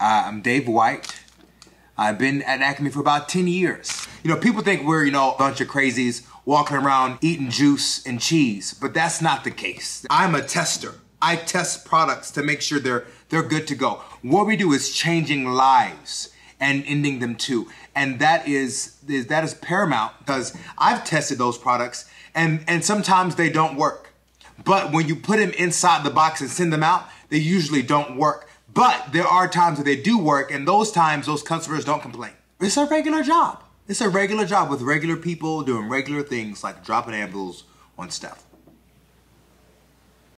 Uh, I'm Dave White. I've been at Acme for about 10 years. You know, people think we're, you know, a bunch of crazies walking around eating juice and cheese, but that's not the case. I'm a tester. I test products to make sure they're they're good to go. What we do is changing lives and ending them too. And that is, is that is paramount because I've tested those products and and sometimes they don't work. But when you put them inside the box and send them out, they usually don't work. But there are times that they do work, and those times those customers don't complain. It's a regular job. It's a regular job with regular people doing regular things like dropping anvils on stuff.